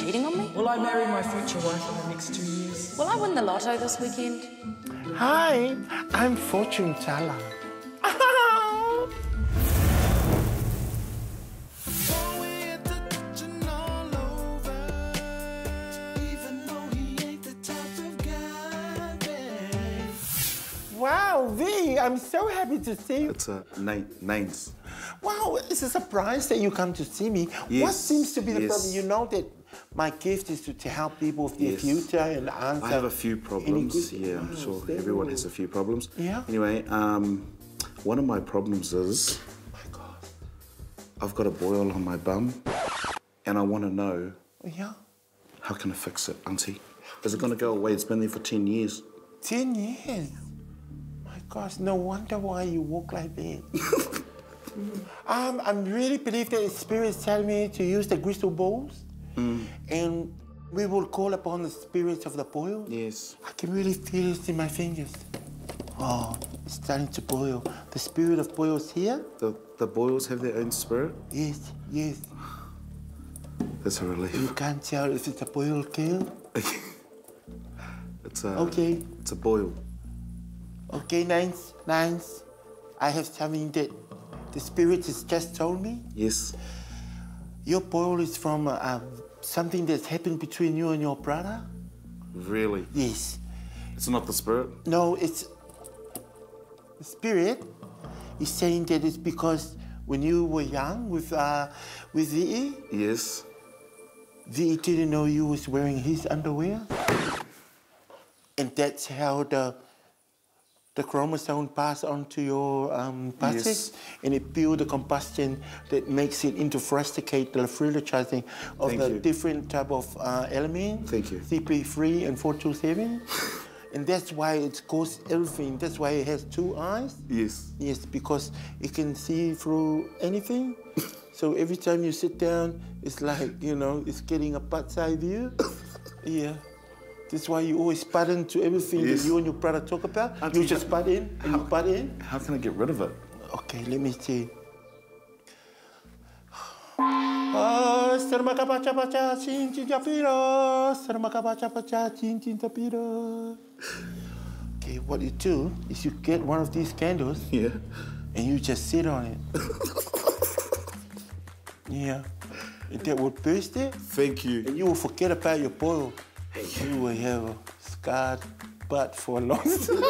cheating on me? Will I marry my future wife in the next two years? Will I win the lotto this weekend? Hi, I'm Fortune Teller. Wow, V, I'm so happy to see you. It's a nine, names. Wow, it's a surprise that you come to see me. What seems to be the yes. problem? You know that my gift is to, to help people with their Yes. future and answer. I have a few problems. Yeah, I'm sure there everyone has a few problems. Yeah. Anyway, um, one of my problems is my God. I've got a boil on my bum, and I want to know Yeah, how can I fix it, Auntie? Is it going to go away? It's been there for ten years. 10 years. My gosh, no wonder why you walk like that. um, I really believe that the spirits tell me to use the crystal balls, Mm. and we will call upon the spirits of the boil. Yes. I can really feel it in my fingers. Oh, it's starting to boil. The spirit of boils here? The the boils have their own spirit. Yes, yes. That's a relief. You can't tell if it's a boil girl. it's a Okay. It's a boil. Okay, Nainz, Nainz. I have something that the spirit has just told me. Yes. Your boil is from uh, uh, something that's happened between you and your brother? Really. Yes. It's not the spirit. No, it's the spirit is saying that it's because when you were young with uh, with VE, Yes. VE didn't know you was wearing his underwear, and that's how the the chromosome pass on to your um, passage, Yes. and it build the combustion that makes it into frusticate the fertilizing of Thank the you. different type of uh, elements. Thank you. CP3 and 427. and that's why it goes everything. That's why it has two eyes. Yes. Yes, because it can see through anything. so every time you sit down, it's like, you know, it's getting a bird's eye view. yeah. That's why you always butt into everything Yes. that you and your brother talk about. Auntie, you just butt in and you butt in. How can I get rid of it? Okay, let me see. Ah, sermaka baca baca cin cin tapiro, sermaka baca baca cin cin tapiro. Okay, what you do is you get one of these candles Yeah. and you just sit on it. yeah, and that will burst it, Thank you. and you will forget about your boil. You will have a scarred butt for a long time.